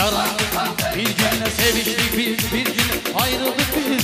Yarandık bir günle seviştik biz bir gün ayrıldık biz.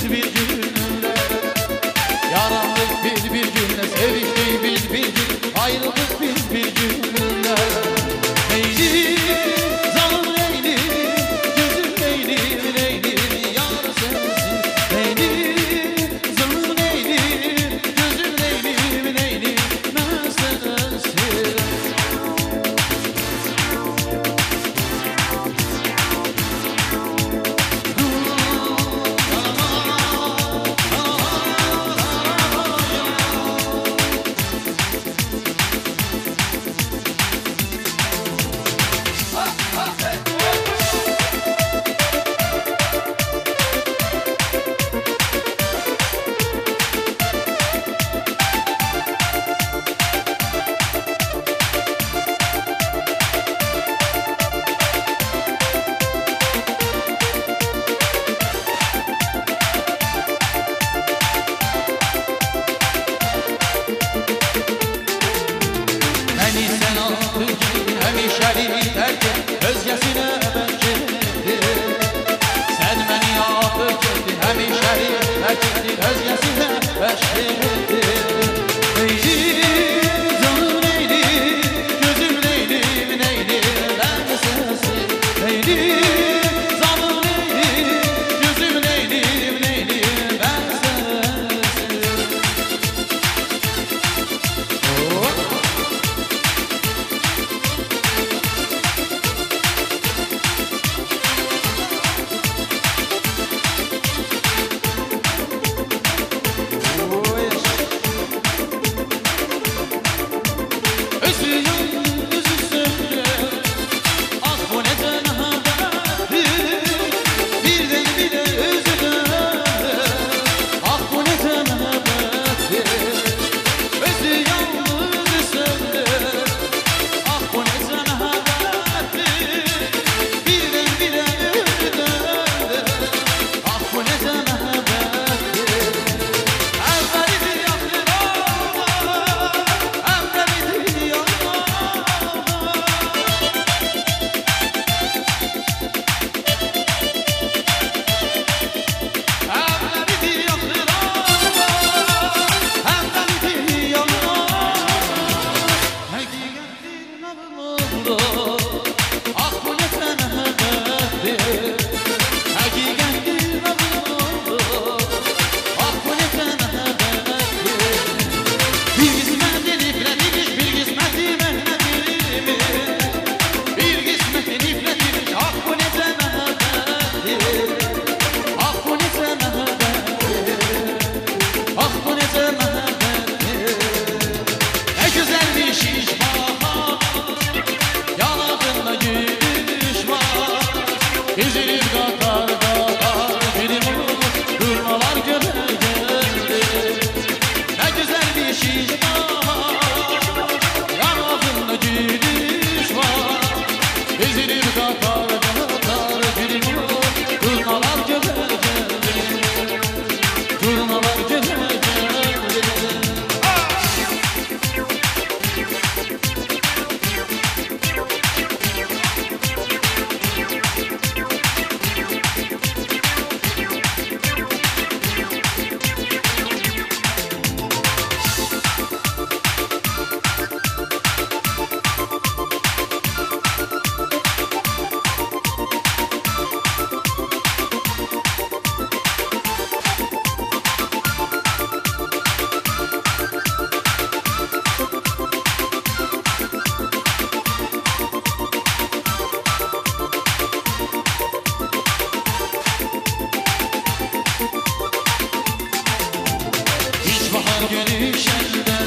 düşəndə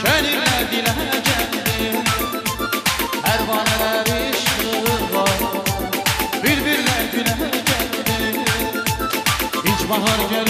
Könüllə dilə gəldi var. Bir-birlə Hiç bahar gəl